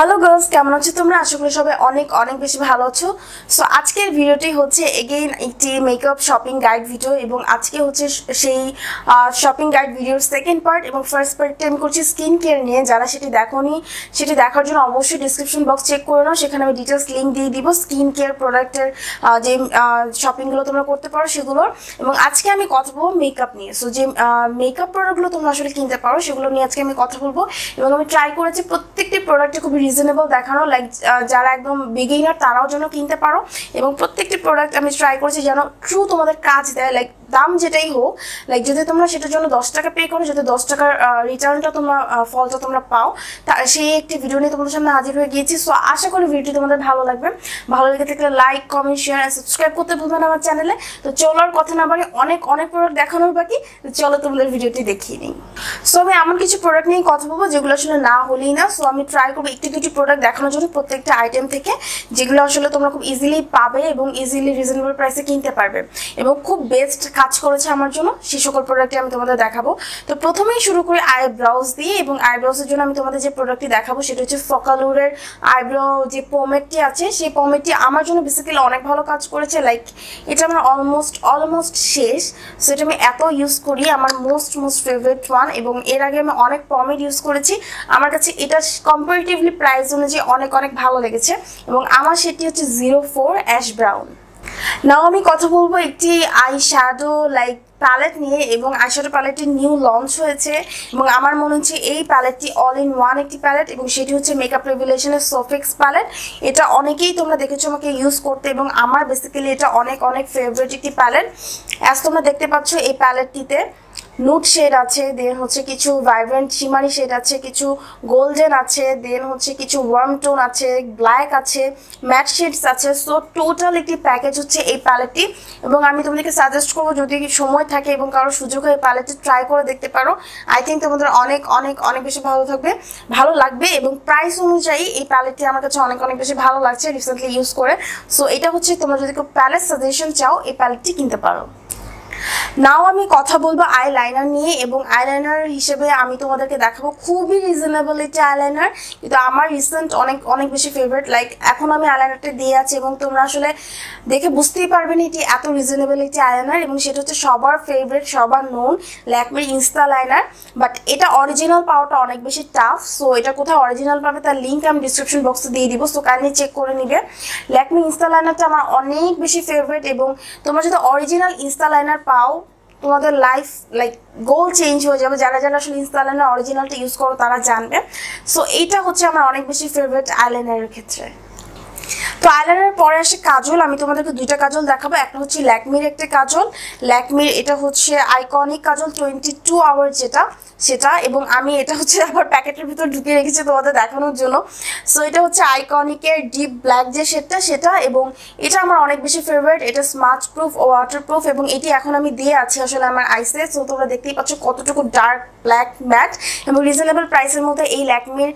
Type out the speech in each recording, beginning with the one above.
Hello girls কেমন আছো তোমরা? আশা করি সবাই অনেক অনেক বেশি ভালো আছো। সো আজকের ভিডিওটি হচ্ছে এগেইন একটি মেকআপ শপিং গাইড ভিডিও এবং আজকে হচ্ছে সেই শপিং গাইড ভিডিওর সেকেন্ড পার্ট এবং ফার্স্ট পার্টটি আমি করছি স্কিন কেয়ার নিয়ে। যারা সেটি দেখোনি, সেটি দেখার জন্য অবশ্যই ডিসক্রিপশন বক্স চেক করে নাও। সেখানে আমি ডিটেলস লিঙ্ক দিয়ে দিব স্কিন কেয়ার প্রোডাক্টের যে শপিংগুলো তোমরা করতে পারো সেগুলোর এবং আজকে আমি কথা বলব মেকআপ নিয়ে। সো যে মেকআপ প্রোডাক্টগুলো তোমরা আসলে কিনতে পারো, সেগুলো নিয়ে আজকে আমি কথা বলব। এবং আমি ট্রাই করেছি প্রত্যেকটি প্রোডাক্টে খুবই রিজনেবল দেখানো লাইক যারা একদম বিগিনার তারাও যেন কিনতে পারো। এবং প্রত্যেকটি প্রোডাক্ট আমি ট্রাই করেছি যেন ট্রু তোমাদের কাজ দেয় লাইক দাম যেটাই হোক লাইক যদি তোমরা সেটার জন্য দশ টাকা পে করো, যদি দশ টাকার রিটার্নটা তোমরা ফলটা তোমরা পাও, তা সেই একটি ভিডিও নিয়ে তোমাদের সামনে হাজির হয়ে গিয়েছি। সো আশা করি ভিডিওটি তোমাদের ভালো লাগবে। ভালো লেগে থাকলে like comment share and subscribe করতে ভুলবে না আমার চ্যানেলে তো চলার কথা না বাড়ি অনেক অনেক প্রোডাক্ট দেখানোর বাকি। চলো তোমাদের ভিডিওটি দেখিয়ে নিই। সো আমি এমন কিছু প্রোডাক্ট নিয়ে কথা বলব যেগুলো আসলে না হলেই না। সো আমি ট্রাই করব একটি দুটি প্রোডাক্ট দেখানোর জন্য প্রত্যেকটা আইটেম থেকে, যেগুলো আসলে তোমরা খুব ইজিলি পাবে এবং ইজিলি রিজনেবল প্রাইসে কিনতে পারবে। এবং খুব বেস্ট কাজ করেছে আমার জন্য সেই সকল প্রোডাক্টই আমি তোমাদের দেখাবো। তো প্রথমেই শুরু করি আইব্রাউজ দিয়ে এবং আইব্রাউজের জন্য আমি তোমাদের যে প্রোডাক্টটি দেখাবো, সেটা হচ্ছে ফকালুরের আইব্রো যে পমেটটি আছে, সেই পমেটটি আমার জন্য বেসিক্যালি অনেক ভালো কাজ করেছে। লাইক এটা আমার অলমোস্ট অলমোস্ট শেষ। সো এটা আমি এত ইউজ করি, আমার মোস্ট মোস্ট ফেভারিট ওয়ান এবং এর আগে আমি অনেক পমেট ইউজ করেছি। আমার কাছে এটা কম্পারেটিভলি প্রাইস অনুযায়ী অনেক অনেক ভালো লেগেছে এবং আমার সেটি হচ্ছে zero four ash brown now আমি কথা বলব একটি আই শ্যাডো লাইক প্যালেট নিয়ে এবং আইশ্যাডো প্যালেটটি নিউ লঞ্চ হয়েছে এবং আমার মনে হচ্ছে এই প্যালেটটি অল ইন ওয়ান একটি প্যালেট এবং সেটি হচ্ছে মেকআপ রেভুলেশনের সোফিক্স প্যালেট এটা অনেকেই তোমরা দেখেছ আমাকে ইউজ করতে এবং আমার বেসিক্যালি এটা অনেক অনেক ফেভারিট একটি প্যালেট অ্যাজ তোমরা দেখতে পাচ্ছ এই প্যালেটটিতে নুট শেড আছে দেন হচ্ছে কিছু ভাইব্রেন্ট শিমারি শেড আছে, কিছু গোল্ডেন আছে দেন হচ্ছে কিছু ওয়ার্ম টোন আছে ব্ল্যাক আছে ম্যাট শেডস আছে। সো টোটাল একটি প্যাকেজ হচ্ছে এই প্যালেটটি এবং আমি তোমাদেরকে সাজেস্ট করব, যদি সময় থাকে এবং কারও সুযোগ হয় প্যালেটটি ট্রাই করে দেখতে পারো। আই থিঙ্ক তোমাদের অনেক অনেক অনেক বেশি ভালো থাকবে, ভালো লাগবে এবং প্রাইস অনুযায়ী এই প্যালেটটি আমার কাছে অনেক অনেক বেশি ভালো লাগছে রিসেন্টলি ইউজ করে। সো এটা হচ্ছে তোমরা যদি কেউ প্যালেট সাজেশন চাও, এই প্যালেটটি কিনতে পারো। নাও আমি কথা বলব আইলাইনার নিয়ে এবং আইলাইনার হিসেবে আমি তোমাদেরকে দেখাবো খুবই রিজনেবল একটি আইলাইনার কিন্তু আমার রিসেন্ট অনেক অনেক বেশি ফেভারিট লাইক এখন আমি আইলাইনারটা দিয়ে আছি এবং তোমরা আসলে দেখে বুঝতেই পারবে না এটি এত রিজনেবল একটি আইলাইনার এবং সেটা হচ্ছে সবার ফেভারিট সবার নোন ল্যাকমির ইনস্টা লাইনার বাট এটা অরিজিনাল পাওয়াটা অনেক বেশি টাফ সো এটা কোথায় অরিজিনাল পাবে তার লিঙ্ক আমি ডিসক্রিপশন বক্সে দিয়ে দিব সো কাইন্ডলি চেক করে নিবে। ল্যাকমি ইনস্টা লাইনারটা আমার অনেক বেশি ফেভারিট এবং তোমরা যদি অরিজিনাল ইনস্টা লাইনার পাও, তোমাদের লাইফ লাইক গোল চেঞ্জ হয়ে যাবে। যারা যারা আসলে ইনস্টালেনের অরিজিনালটা ইউজ করো, তারা জানবে। সো এইটা হচ্ছে আমার অনেক বেশি ফেভারিট আইলাইনারের ক্ষেত্রে। তো পরে আসে কাজল, আমি তোমাদেরকে দুইটা কাজল দেখাবো। একটা হচ্ছে ল্যাকমির একটা কাজল। ল্যাকমির, এটা হচ্ছে iconic kajal twenty two hour যেটা, সেটা, এবং আমি এটা হচ্ছে আবার প্যাকেটের ভিতর ঢুকিয়ে রেখেছি তোমাদের দেখানোর জন্য। সো এটা হচ্ছে আইকনিকের ডিপ ব্ল্যাক যে শেডটা সেটা, এবং এটা আমার অনেক বেশি ফেভারিট এটা স্মার্ট প্রুফ ও ওয়াটার প্রুফ এবং এটি এখন আমি দিয়ে আছি আসলে আমার আইসে সো তোমরা দেখতেই পাচ্ছ কতটুকু ডার্ক ব্ল্যাক ম্যাট এবং রিজনেবল প্রাইসের মধ্যে এই ল্যাকমির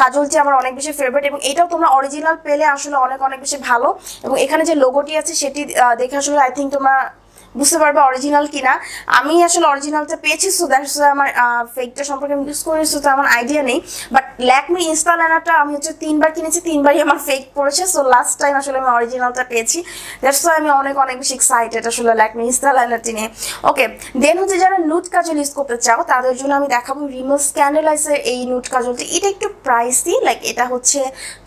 কাজলটি আমার অনেক বেশি ফেভারিট এবং এটাও তোমরা অরিজিনাল পেলে আসলে অনেক অনেক বেশি ভালো। এবং এখানে যে লোগোটি আছে সেটি দেখে আসলে আই থিঙ্ক তোমরা বুঝতে পারবে অরিজিনাল কিনা। আমি আসলে অরিজিনালটা পেয়েছি সো দ্যাটস আমার ফেকটা সম্পর্কে আমি ইউজ করেছি তো আমার আইডিয়া নেই। বাট ল্যাকমি ইনস্টা আমি হচ্ছে তিনবার কিনেছি, তিনবারই আমার ফেক পড়েছে সো লাস্ট টাইম আসলে আমি অরিজিনালটা পেয়েছি। দ্যাটস আমি অনেক অনেক বেশি এক্সাইটেড আসলে ল্যাকমি ইনস্টা নিয়ে। ওকে দেন হচ্ছে যারা নুট কাজল ইউজ করতে চাও, তাদের জন্য আমি দেখাবো রিমোস স্ক্যান্ডেলাইসের এই নুট কাজলটি এটা একটু প্রাইসি লাইক এটা হচ্ছে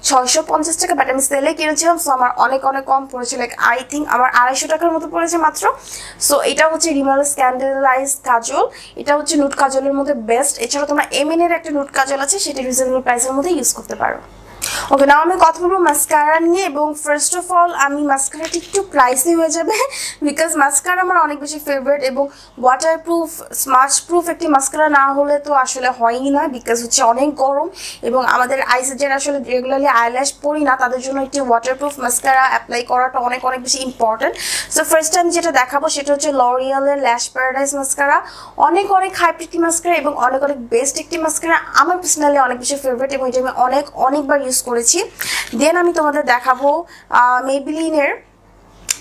ছয়শো পঞ্চাশ টাকা বাট আমি সেলে কিনেছিলাম সো আমার অনেক অনেক কম পড়েছে। লাইক আই থিঙ্ক আমার আড়াইশো টাকার মতো পড়েছে মাত্র। সো এটা হচ্ছে রিমাল স্ক্যান্ডেলাইজ কাজল। এটা হচ্ছে নুট কাজলের মধ্যে বেস্ট এছাড়া তোমরা এমএনের একটা নুট কাজল আছে, সেটা রিজনেবল প্রাইসের মধ্যে ইউজ করতে পারো। ওকে নাও আমি কথা বলব মাস্কারা নিয়ে এবং ফার্স্ট অফ অল আমি মাস্কারাটি একটু প্রাইসি হয়ে যাবে বিকজ মাস্কারা আমার অনেক বেশি ফেভারিট এবং ওয়াটার প্রুফ স্মার্চ প্রুফ একটি মাস্কারা না হলে তো আসলে হয়ই না বিকজ হচ্ছে অনেক গরম এবং আমাদের আইসে যারা আসলে রেগুলারলি আইল্যাশ পরি না, তাদের জন্য একটি ওয়াটার প্রুফ মাস্কারা অ্যাপ্লাই করাটা অনেক অনেক বেশি ইম্পর্টেন্ট সো ফার্স্ট টাইম যেটা দেখাবো সেটা হচ্ছে লরিয়ালের ল্যাশ প্যারাডাইস মাস্কারা অনেক অনেক হাই একটি মাস্কারা এবং অনেক অনেক বেস্ট একটি মাস্কারা আমার পার্সোনালি অনেক বেশি ফেভারিট এবং এটা আমি অনেক, অনেকবার ইউজ করেছি। দেন আমি তোমাদের দেখাবো মেবিলিনের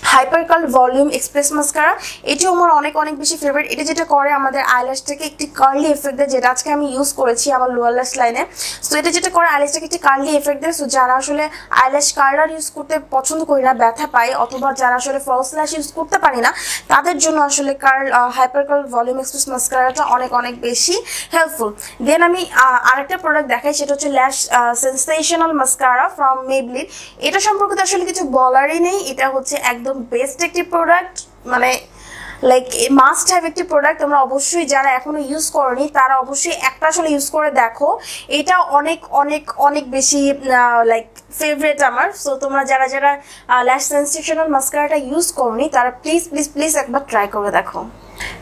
hyper curl volume express mascara এটিও আমার অনেক অনেক বেশি ফেভারিট এটা যেটা করে আমাদের আইল্যাশটাকে একটি কার্লি এফেক্ট দেয়, যেটা আজকে আমি ইউজ করেছি আমার লোয়ার ল্যাশ লাইনে সো এটা যেটা করে আইল্যাশটাকে একটি কার্লি এফেক্ট দেয় সো যারা আসলে আইল্যাশ কার্লার ইউজ করতে পছন্দ করি না, ব্যথা পায়, অথবা যারা আসলে ফলস ল্যাশ ইউজ করতে পারি না, তাদের জন্য আসলে curl hyper curl volume express মাস্কারাটা অনেক অনেক বেশি হেল্পফুল দেন আমি আরেকটা প্রোডাক্ট দেখাই, সেটা হচ্ছে lash sensational mascara from Maybelline এটা সম্পর্কে আসলে কিছু বলারই নেই, এটা হচ্ছে একদম বেস্ট একটি প্রোডাক্ট মানে লাইক মাস্ট হ্যাভ একটি প্রোডাক্ট তোমরা অবশ্যই যারা এখনও ইউজ করনি, তারা অবশ্যই একটা আসলে ইউজ করে দেখো। এটা অনেক অনেক অনেক বেশি লাইক ফেভারেট আমার। সো তোমরা যারা যারা ল্যাশ সেন্সেশনাল মাস্কারাটা ইউজ করনি, তারা প্লিজ প্লিজ প্লিজ একবার ট্রাই করে দেখো।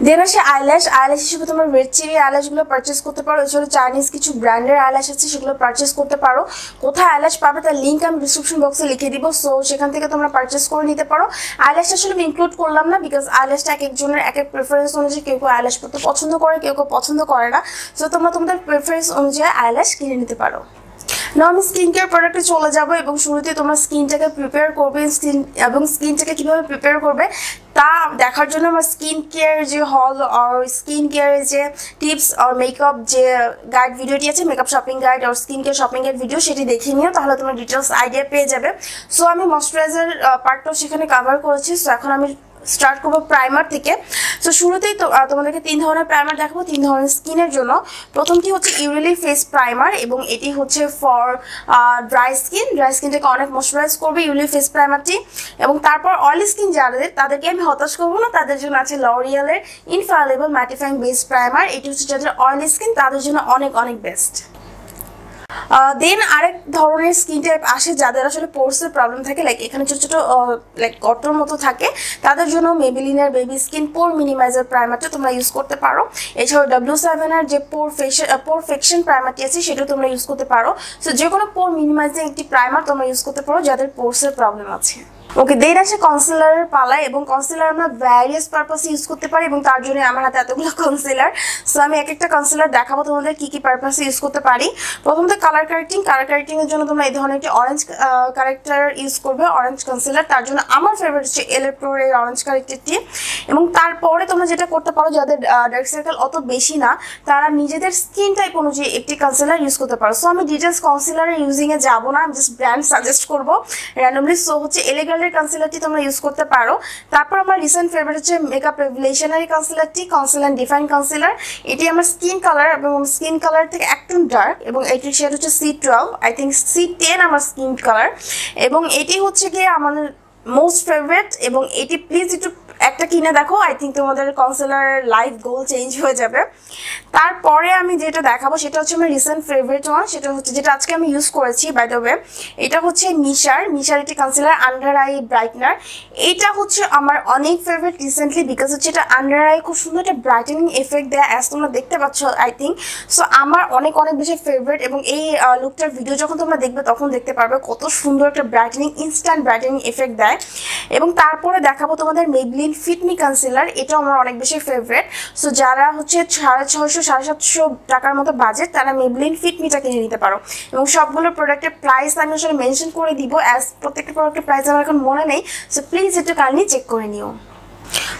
দেন আসে আইল্যাশ আইল্যাশ হিসেবে তোমরা রেড চিলি আইল্যাশগুলো পারচেস করতে পারো। এছাড়া চাইনিজ কিছু ব্র্যান্ডের আইল্যাশ আছে, সেগুলো পারচেস করতে পারো। কোথায় আইল্যাশ পাবে তার লিঙ্ক আমি ডিসক্রিপশন বক্সে লিখে দিব। সো সেখান থেকে তোমরা পারচেস করে নিতে পারো। আইল্যাশ আসলে আমি ইনক্লুড করলাম না বিকজ আইল্যাশটা এক একজনের এক এক প্রেফারেন্স অনুযায়ী কেউ কেউ আইল্যাশ পড়তে পছন্দ করে, কেউ কেউ পছন্দ করে না। সো তোমরা তোমাদের প্রেফারেন্স অনুযায়ী আইল্যাশ কিনে নিতে পারো। না আমি স্কিন কেয়ার প্রোডাক্টে চলে যাব এবং শুরুতে তোমার স্কিনটাকে প্রিপেয়ার করবে স্কিন এবং স্কিনটাকে কীভাবে প্রিপেয়ার করবে তা দেখার জন্য আমার স্কিন কেয়ার যে হল আর স্কিন কেয়ারের যে টিপস আর মেকআপ যে গাইড ভিডিওটি আছে মেকআপ শপিং গাইড আর স্কিন কেয়ার শপিং এর ভিডিও সেটি দেখে নিও, তাহলে তোমার ডিটেলস আইডিয়া পেয়ে যাবে। সো আমি ময়শ্চারাইজার পার্টটাও সেখানে কাভার করেছি। সো এখন আমি স্টার্ট করব প্রাইমার থেকে। তো শুরুতেই তো তোমাদেরকে তিন ধরনের প্রাইমার দেখাবো, তিন ধরনের স্কিনের জন্য। প্রথমটি হচ্ছে ইউরিলি ফেস প্রাইমার এবং এটি হচ্ছে ফর ড্রাই স্কিন ড্রাই স্কিনটাকে অনেক ময়শ্চারাইজ করবে ইউরিলি ফেস প্রাইমারটি এবং তারপর অয়েলি স্কিন যাদের, তাদেরকে আমি হতাশ করব না, তাদের জন্য আছে লরিয়ালের ইনফালেবল ম্যাটিফাইং বেস প্রাইমার এটি হচ্ছে যাদের অয়েলি স্কিন তাদের জন্য অনেক অনেক বেস্ট দেন আরেক ধরনের স্কিন টাইপ আসে যাদের আসলে পোর্সের প্রবলেম থাকে লাইক এখানে ছোট ছোট লাইক গর্তর মতো থাকে, তাদের জন্য মেবিলিনের বেবি স্কিন পোর মিনিমাইজার প্রাইমারটা তোমরা ইউজ করতে পারো। এছাড়াও ডাব্লিউ সেভেনের যে পোর ফেশন পোর ফেকশন প্রাইমারটি আছে, সেটাও তোমরা ইউজ করতে পারো। সো যে কোনো পোর মিনিমাইজিং একটি প্রাইমার তোমরা ইউজ করতে পারো, যাদের পোর্সের প্রবলেম আছে। ওকে দেন আসে কনসিলারের পালায় এবং কনসিলার আমরা ভ্যারিয়াস পারপাসে ইউজ করতে পারি এবং তার জন্য আমার হাতে এতগুলো কনসিলার সো আমি এক একটা কনসিলার দেখাবো তোমাদের কি কি পারপাসে ইউজ করতে পারি। প্রথমত কালার কারেক্টিং কালার কারেক্টিং এর জন্য তোমরা এই ধরনের একটি অরেঞ্জ কারেক্টার ইউজ করবে অরেঞ্জ কনসিলার তার জন্য আমার ফেভারিট হচ্ছে এলেপ্রোর এই অরেঞ্জ কারেক্টারটি এবং তারপরে তোমরা যেটা করতে পারো, যাদের ডার্ক সার্কেল অত বেশি না, তারা নিজেদের স্কিন টাইপ অনুযায়ী একটি কনসিলার ইউজ করতে পারো। সো আমি ডিটেলস কনসিলারের ইউজিংয়ে যাব না, আমি জাস্ট ব্র্যান্ড সাজেস্ট করব র্যান্ডমলি সো হচ্ছে এলেগাল কালারের কনসিলারটি তোমরা ইউজ করতে পারো। তারপর আমার রিসেন্ট ফেভারিট হচ্ছে মেকআপ রেভুলেশনারি কনসিলারটি কনসিলার ডিফাইন কনসিলার এটি আমার স্কিন কালার এবং স্কিন কালার থেকে একদম ডার্ক এবং এটির শেড হচ্ছে C twelve I think C ten আমার স্কিন কালার এবং এটি হচ্ছে গিয়ে আমার মোস্ট ফেভারেট এবং এটি প্লিজ একটু একটা কিনে দেখো আই থিঙ্ক তোমাদের কনসিলার লাইফ গোল চেঞ্জ হয়ে যাবে। তারপরে আমি যেটা দেখাবো, সেটা হচ্ছে আমার রিসেন্ট ফেভারিট ওয়ান সেটা হচ্ছে যেটা আজকে আমি ইউজ করেছি বাই দ্য এটা হচ্ছে নিশার নিশার একটি কনসিলার আন্ডার আই ব্রাইটনার এটা হচ্ছে আমার অনেক ফেভারিট রিসেন্টলি বিকজ হচ্ছে এটা আন্ডার আই খুব সুন্দর একটা ব্রাইটেনিং এফেক্ট দেয় অ্যাজ তোমরা দেখতে পাচ্ছ আই থিঙ্ক সো আমার অনেক অনেক বেশি ফেভারিট এবং এই লুকটার ভিডিও যখন তোমরা দেখবে, তখন দেখতে পারবে কত সুন্দর একটা ব্রাইটেনিং ইনস্ট্যান্ট ব্রাইটেনিং এফেক্ট দেয়। এবং তারপরে দেখাবো তোমাদের মেবলিন ফিটমি কনসিলার এটাও আমার অনেক বেশি ফেভারেট সো যারা হচ্ছে সাড়ে ছশো সাড়ে সাতশো টাকার মতো বাজেট তারা মেবলিন ফিটমিটা কিনে নিতে পারো। এবং সবগুলো প্রোডাক্টের প্রাইস আমি আসলে মেনশন করে দিব। অ্যাজ প্রত্যেকটা প্রোডাক্টের প্রাইস আমার এখন মনে নেই। সো প্লিজ একটু কাইন্ডলি চেক করে নিও।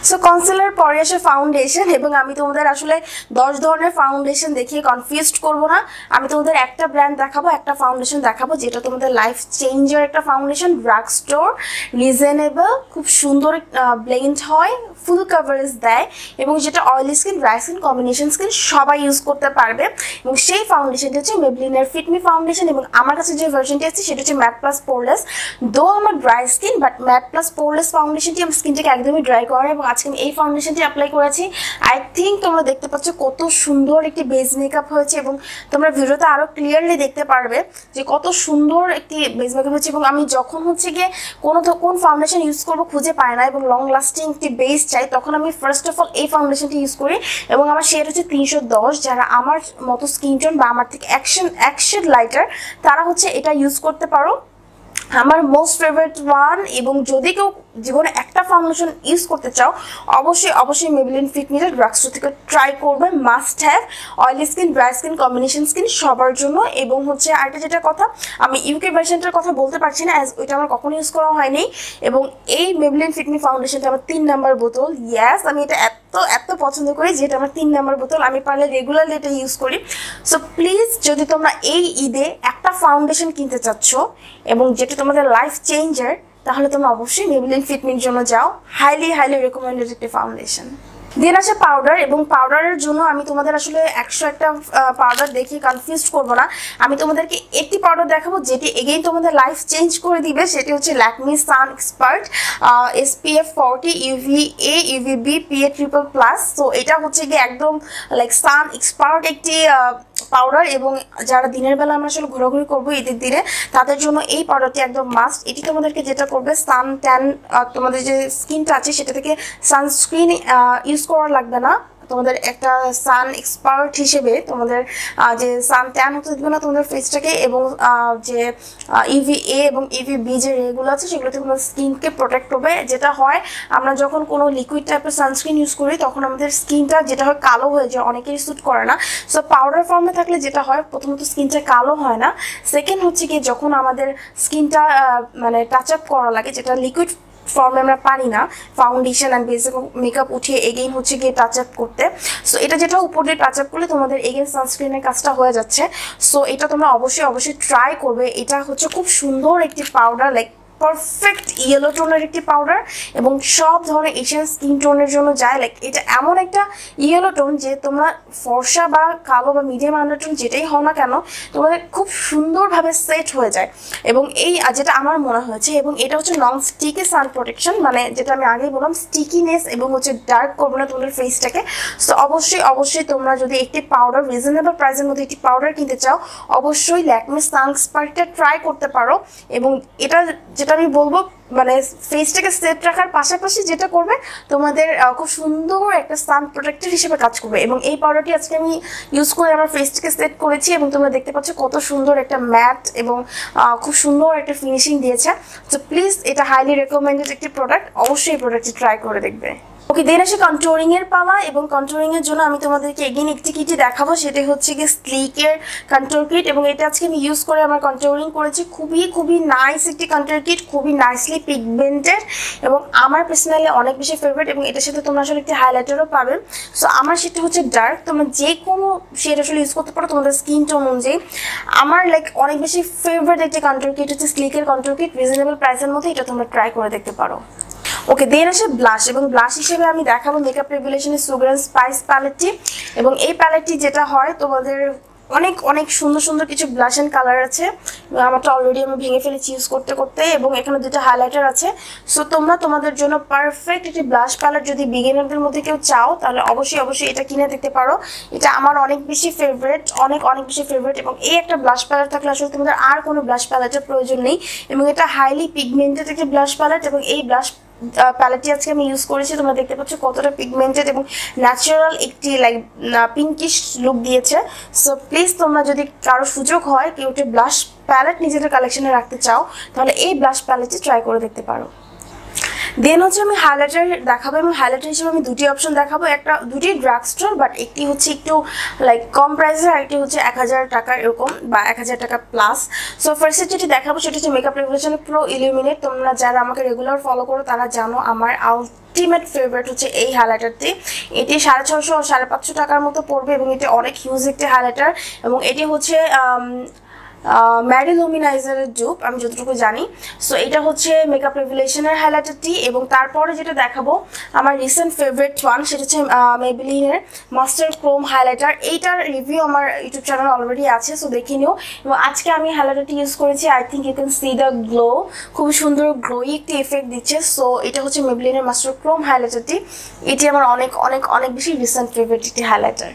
সো কনসিলার পরে আসে ফাউন্ডেশন এবং আমি তোমাদের আসলে দশ ধরনের ফাউন্ডেশন দেখিয়ে কনফিউজড করব না। আমি তোমাদের একটা ব্র্যান্ড দেখাবো, একটা ফাউন্ডেশন দেখাবো, যেটা তোমাদের লাইফ চেঞ্জার একটা ফাউন্ডেশন ড্রাগ স্টোর রিজনেবল খুব সুন্দর ব্লেন্ড হয় ফুল কাভারেজ দেয়, এবং যেটা oily skin dry skin combination skin সবাই ইউজ করতে পারবে। এবং সেই ফাউন্ডেশনটি হচ্ছে মেবলিনের ফিটমি ফাউন্ডেশন এবং আমার কাছে যে ভার্সনটি আছে সেটা হচ্ছে ম্যাট প্লাস পোরলেস দো আমার dry skin but matte plus poreless ফাউন্ডেশনটি আমার স্কিনটাকে একদমই ড্রাই করে এবং আজকে আমি এই ফাউন্ডেশনটি অ্যাপ্লাই করেছি। আই থিঙ্ক তোমরা দেখতে পাচ্ছ কত সুন্দর একটি বেজ মেকআপ হয়েছে এবং তোমরা ভিডিওতে আরও ক্লিয়ারলি দেখতে পারবে যে কত সুন্দর একটি বেজ মেকআপ হয়েছে এবং আমি যখন হচ্ছে গিয়ে কোনো কোন ফাউন্ডেশন ইউজ করব খুঁজে পাই না এবং লং লাস্টিং একটি বেস চাই, তখন আমি ফার্স্ট অফ অল এই ফাউন্ডেশনটি ইউজ করি এবং আমার শেড হচ্ছে তিনশো দশ, যারা আমার মতো স্কিন টোন বা আমার থেকে অ্যাকশন অ্যাকশেড লাইটার তারা হচ্ছে এটা ইউজ করতে পারো। আমার মোস্ট ফেভারিট ওয়ান এবং যদি কেউ জীবনে একটা ফাউন্ডেশন ইউজ করতে চাও, অবশ্যই অবশ্যই মেবিলিন ফিটমিটার ড্রাগস্টোর থেকে ট্রাই করবে must have oily skin dry skin combination skin সবার জন্য। এবং হচ্ছে আরেকটা যেটা কথা, আমি ইউকে ভার্সনটার কথা বলতে পারছি না অ্যাজ ওইটা আমার কখনো ইউজ করা হয়নি। এবং এই মেবিলিন ফিটমি ফাউন্ডেশনটা আমার তিন নাম্বার বোতল। ইয়াস আমি এটা এত এত পছন্দ করি যেটা আমার তিন নাম্বার বোতল। আমি পারলে রেগুলারলি এটা ইউজ করি। সো প্লিজ যদি তোমরা এই ঈদে একটা ফাউন্ডেশন কিনতে চাচ্ছ, এবং যেটা তোমাদের লাইফ চেঞ্জার তাহলে তোমরা অবশ্যই মেবিলিন ফিটমির জন্য যাও। হাইলি হাইলি রেকমেন্ডেড একটি ফাউন্ডেশন দেন আছে পাউডার এবং পাউডারের জন্য আমি তোমাদের আসলে একশো একটা পাউডার দেখে কনফিউজ করব না। আমি তোমাদেরকে একটি পাউডার দেখাবো যেটি এগেইন তোমাদের লাইফ চেঞ্জ করে দিবে। সেটি হচ্ছে Lakme sun expert SPF forty UV A UV B PA triple plus তো এটা হচ্ছে গিয়ে একদম লাইক সান এক্সপার্ট একটি পাউডার এবং যারা দিনের বেলা আমরা আসলে ঘোরাঘুরি করব ঈদের দিনে, তাদের জন্য এই পাউডারটি একদম মাস্ট এটি তোমাদেরকে যেটা করবে সান ট্যান তোমাদের যে স্কিনটা আছে সেটা থেকে সানস্ক্রিন ইউজ করা লাগবে না। তোমাদের একটা সান এক্সপার্ট হিসেবে তোমাদের যে সান ট্যান হতে দেবে না, তোমাদের ফেসটাকে এবং যে ইভি এ এবং ইভি বি যে রেগুলো আছে সেগুলো তোমাদের স্কিনকে প্রোটেক্ট করবে। যেটা হয়, আমরা যখন কোনো লিকুইড টাইপের সানস্ক্রিন ইউজ করি, তখন আমাদের স্কিনটা যেটা হয় কালো হয়ে যায়, অনেকেরই স্যুট করে না। সো পাউডার ফর্মে থাকলে যেটা হয়, প্রথমত স্কিনটা কালো হয় না। সেকেন্ড হচ্ছে কি যখন আমাদের স্কিনটা মানে টাচ আপ করা লাগে, যেটা লিকুইড ফর্মে আমরা পারি না। ফাউন্ডেশন অ্যান্ড বেসিক মেকআপ উঠিয়ে এগেইন হচ্ছে গিয়ে টাচ আপ করতে। সো এটা যেটা উপর দিয়ে টাচ আপ করলে তোমাদের এগেইন সানস্ক্রিনের কাজটা হয়ে যাচ্ছে। সো এটা তোমরা অবশ্যই অবশ্যই ট্রাই করবে। এটা হচ্ছে খুব সুন্দর একটি পাউডার লাইক পারফেক্ট ইয়েলো টোনের একটি পাউডার এবং সব ধরনের এশিয়ান স্কিন টোনের জন্য যায়। লাইক এটা এমন একটা ইয়েলো টোন যে তোমরা ফর্সা বা কালো বা মিডিয়াম আন্ডারটোন যেটাই হও না কেন, তোমাদের খুব সুন্দরভাবে সেট হয়ে যায়। এবং এই যেটা আমার মনে হয়েছে, এবং এটা হচ্ছে নন স্টিকি সান প্রোটেকশন মানে যেটা আমি আগেই বললাম স্টিকিনেস এবং হচ্ছে ডার্ক করবে না তোমাদের ফেসটাকে সো অবশ্যই অবশ্যই তোমরা যদি একটি পাউডার রিজনেবল প্রাইসের মধ্যে একটি পাউডার কিনতে চাও, অবশ্যই ল্যাকমি সান স্পার্কটা ট্রাই করতে পারো। এবং এটা যেটা যেটা আমি বলব মানে ফেসটাকে সেট রাখার পাশাপাশি যেটা করবে, তোমাদের খুব সুন্দর একটা সান প্রোটেক্টর হিসেবে কাজ করবে। এবং এই পাউডারটি আজকে আমি ইউজ করে আমার ফেসটাকে সেট করেছি এবং তোমরা দেখতে পাচ্ছ কত সুন্দর একটা ম্যাট এবং খুব সুন্দর একটা ফিনিশিং দিয়েছে। তো প্লিজ এটা হাইলি রেকমেন্ডেড একটি প্রোডাক্ট অবশ্যই এই প্রোডাক্টটি ট্রাই করে দেখবে। ওকে দেন আসে কন্ট্রোলিং এর পাওয়া এবং কন্ট্রোলিং এর জন্য আমি তোমাদেরকে এগেন একটি কিটি দেখাবো। সেটা হচ্ছে গিয়ে স্লিকের কন্ট্রোল কিট এবং এটা আজকে আমি ইউজ করে আমার কন্ট্রোলিং করেছি। খুবই খুবই নাইস একটি কন্ট্রোল কিট খুবই নাইসলি পিগমেন্টেড এবং আমার পার্সোনালি অনেক বেশি ফেভারিট এবং এটার সাথে তোমরা আসলে একটি হাইলাইটারও পাবে। সো আমার সেটা হচ্ছে ডার্ক তোমরা যে কোনো শেড আসলে ইউজ করতে পারো তোমাদের স্কিন টোন অনুযায়ী। আমার লাইক অনেক বেশি ফেভারিট একটি কন্ট্রোল কিট হচ্ছে স্লিকের কন্ট্রোল কিট রিজনেবল প্রাইসের মধ্যে এটা তোমরা ট্রাই করে দেখতে পারো। ওকে, দেন আসে ব্লাশ এবং ব্লাশ হিসেবে আমি দেখাবো মেকআপ রেগুলেশনের সুগার স্পাইস প্যালেটটি এবং এই প্যালেটটি যেটা হয়, তোমাদের অনেক অনেক সুন্দর সুন্দর কিছু ব্লাশ অ্যান্ড কালার আছে। আমারটা অলরেডি আমি ভেঙে ফেলেছি ইউজ করতে করতে, এবং এখানে দুটো হাইলাইটার আছে। সো তোমরা তোমাদের জন্য পারফেক্ট একটি ব্লাশ প্যালেট যদি বিগিনারদের মধ্যে কেউ চাও, তাহলে অবশ্যই অবশ্যই এটা কিনে দেখতে পারো। এটা আমার অনেক বেশি ফেভারেট অনেক অনেক বেশি ফেভারেট এবং এই একটা ব্লাশ প্যালেট থাকলে আসলে তোমাদের আর কোনো ব্লাশ প্যালেটের প্রয়োজন নেই। এবং এটা হাইলি পিগমেন্টেড একটি ব্লাশ প্যালেট এবং এই ব্লাশ প্যালেটটি আজকে আমি ইউজ করেছি। তোমরা দেখতে পাচ্ছ কতটা পিগমেন্টেড এবং ন্যাচারাল একটি লাইক পিঙ্কিশ লুক দিয়েছে। সো প্লিজ তোমরা যদি কারও সুযোগ হয়, কেউ ব্লাশ প্যালেট নিজেদের কালেকশনে রাখতে চাও, তাহলে এই ব্লাশ প্যালেটটি ট্রাই করে দেখতে পারো। দেন হচ্ছে আমি হাইলাইটার দেখাবো এবং হাইলাইটার হিসেবে আমি দুটি অপশন দেখাবো। একটা, দুটি ড্রাগ স্টোর বাট একটি হচ্ছে একটু লাইক কম আর একটি হচ্ছে এক হাজার টাকা এরকম, বা এক হাজার টাকা প্লাস সো ফার্স্টে যেটি দেখাবো, সেটা হচ্ছে মেকআপ রেগুলেশন প্রো ইলিউমিনেট তোমরা যারা আমাকে রেগুলার ফলো করো, তারা জানো আমার আলটিমেট ফেভারিট হচ্ছে এই হাইলাইটারটি এটি সাড়ে ছশো সাড়ে পাঁচশো টাকার মতো পড়বে এবং এটি অনেক হিউজ একটি হাইলাইটার এবং এটি হচ্ছে ম্যারি লুমিনাইজারের ডুপ আমি যতটুকু জানি। সো এটা হচ্ছে মেকআপ রেভুলেশনের হাইলাইটারটি এবং তারপরে যেটা দেখাবো, আমার রিসেন্ট ফেভারিট ওয়ান সেটা হচ্ছে মেবিলিনের মাস্টার ক্রোম হাইলাইটার এইটার রিভিউ আমার ইউটিউব চ্যানেল অলরেডি আছে সো দেখে নিও। এবং আজকে আমি হাইলাইটারটি ইউজ করেছি I think you can see the glow খুব সুন্দর গ্লোই একটি এফেক্ট দিচ্ছে। সো এটা হচ্ছে মেবিলিনের মাস্টার ক্রোম হাইলাইটারটি এটি আমার অনেক অনেক অনেক বেশি রিসেন্ট ফেভারিট একটি হাইলাইটার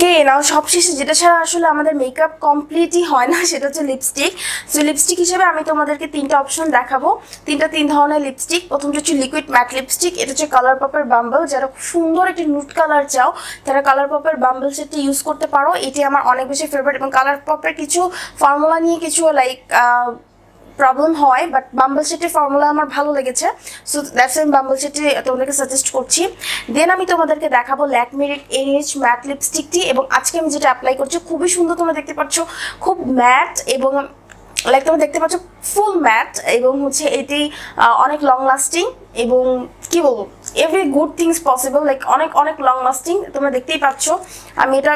কে? নাও সবশেষে যেটা ছাড়া আসলে আমাদের মেকআপ কমপ্লিটই হয় না, সেটা হচ্ছে লিপস্টিক সো লিপস্টিক হিসেবে আমি তোমাদেরকে তিনটা অপশন দেখাবো। তিনটা তিন ধরনের লিপস্টিক প্রথমটা হচ্ছে লিকুইড ম্যাট লিপস্টিক এটা হচ্ছে কালার পপের বাম্বল যারা সুন্দর একটি নুট কালার চাও, তারা কালার পপের বাম্বল সেটটি ইউজ করতে পারো। এটি আমার অনেক বেশি ফেভারিট এবং কালার পপের কিছু ফর্মুলা নিয়ে কিছু লাইক প্রবলেম হয় বাট বাম্বল সেটের ফর্মুলা আমার ভালো লেগেছে। সো দ্যাটস আমি বাম্বল সেটে তোমাদেরকে সাজেস্ট করছি। দেন আমি তোমাদেরকে দেখাবো ল্যাকমির এনএইচ ম্যাট লিপস্টিকটি এবং আজকে আমি যেটা অ্যাপ্লাই করছি, খুবই সুন্দর তোমরা দেখতে পাচ্ছ, খুব ম্যাট এবং লাইক তোমরা দেখতে পাচ্ছ ফুল ম্যাট এবং হচ্ছে এটি অনেক লং লাস্টিং এবং কি বলব every good things possible like অনেক অনেক লং লাস্টিং তোমরা দেখতেই পাচ্ছ। আমি এটা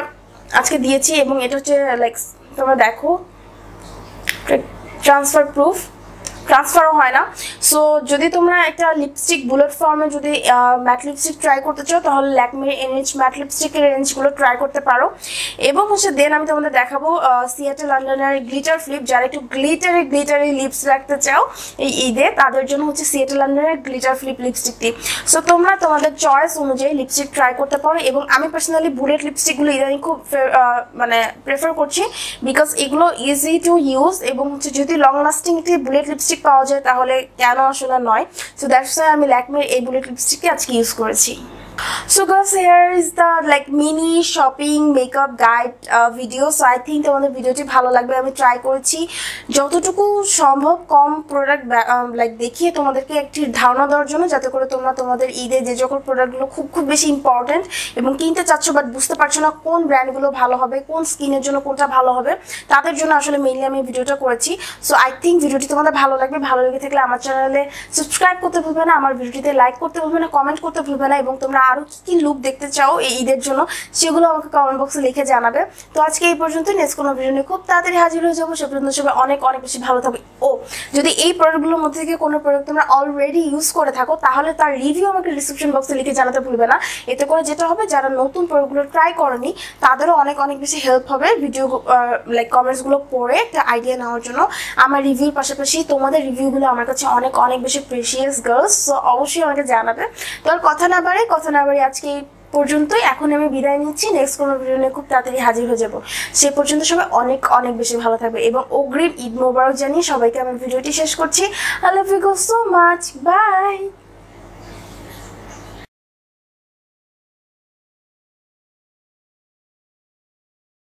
আজকে দিয়েছি এবং এটা হচ্ছে লাইক তোমরা দেখো। ট্রান্সফার প্রুফ ট্রান্সফারও হয় না। সো যদি তোমরা একটা লিপস্টিক বুলেট ফর্মে যদি ম্যাট লিপস্টিক ট্রাই করতে চাও, তাহলে ল্যাকমির এনএইচ ম্যাট লিপস্টিকের রেঞ্জগুলো ট্রাই করতে পারো। এবং হচ্ছে দেন আমি তোমাদের দেখাবো সিয়াটে লন্ডনের গ্লিটার ফ্লিপ যারা একটু গ্লিটারে গ্লিটারি লিপস রাখতে চাও এই ঈদে, তাদের জন্য হচ্ছে সিয়াটে লন্ডনের গ্লিটার ফ্লিপ লিপস্টিকটি সো তোমরা তোমাদের চয়েস অনুযায়ী লিপস্টিক ট্রাই করতে পারো এবং আমি পার্সোনালি বুলেট লিপস্টিকগুলো ইদানিং খুব মানে প্রেফার করছি বিকজ এগুলো ইজি টু ইউজ এবং হচ্ছে যদি লং লাস্টিং একটি বুলেট লিপস্টিক পাওয়া যায় তাহলে কেন আসলে নয়? সো দ্যাটস আমি ল্যাকমির এই বুলেট লিপস্টিকটি আজকে ইউজ করেছি। So guys, here is the like mini shopping makeup guide uh, video. So I think তোমাদের ভিডিওটি ভালো লাগবে আমি ট্রাই করেছি যতটুকু সম্ভব কম প্রোডাক্ট লাইক দেখিয়ে তোমাদেরকে একটি ধারণা দেওয়ার জন্য যাতে করে তোমরা তোমাদের ঈদে যে সকল প্রোডাক্টগুলো খুব খুব বেশি ইম্পর্টেন্ট এবং কিনতে চাচ্ছ বাট বুঝতে পারছ না কোন ব্র্যান্ডগুলো ভালো হবে কোন স্কিনের জন্য কোনটা ভালো হবে তাদের জন্য আসলে মেইনলি আমি ভিডিওটা করেছি সো আই থিঙ্ক ভিডিওটি তোমাদের ভালো লাগবে ভালো লেগে থাকলে আমার চ্যানেলে সাবস্ক্রাইব করতে ভুলবে না আমার ভিডিওটিতে লাইক করতে ভুলবে না কমেন্ট করতে ভুলবে না এবং তোমরা আরও কী কী লুক দেখতে চাও এই ঈদের জন্য, সেগুলো আমাকে কমেন্ট বক্সে লিখে জানাবে। তো আজকে এই পর্যন্ত নেক্সট কোনো ভিডিও নিয়ে খুব তাড়াতাড়ি হাজির হয়ে যাব। সে পর্যন্ত সবাই অনেক অনেক বেশি ভালো থাকবে। ও, যদি এই প্রোডাক্টগুলোর মধ্যে থেকে কোনো প্রোডাক্ট তোমরা অলরেডি ইউজ করে থাকো, তাহলে তার রিভিউ আমাকে ডিসক্রিপশন বক্সে লিখে জানাতে ভুলবে না। এতে করে যেটা হবে, যারা নতুন প্রোডাক্টগুলো ট্রাই করেনি, তাদেরও অনেক অনেক বেশি হেল্প হবে ভিডিও লাইক কমেন্টসগুলো পড়ে একটা আইডিয়া নেওয়ার জন্য। আমার রিভিউর পাশাপাশি তোমাদের রিভিউগুলো আমার কাছে অনেক অনেক বেশি প্রেশিয়াস গার্লস সো অবশ্যই আমাকে জানাবে। তো আর কথা না বাড়ে কথা না বাড়ি আজকে এই পর্যন্তই। এখন আমি বিদায় নিচ্ছি। নেক্সট কোনো ভিডিও নিয়ে খুব তাড়াতাড়ি হাজির হয়ে যাব। সে পর্যন্ত সবাই অনেক অনেক বেশি ভালো থাকবে এবং অগ্রিম ঈদ মোবারক জানিয়ে সবাইকে আমি ভিডিওটি শেষ করছি। I love you so much bye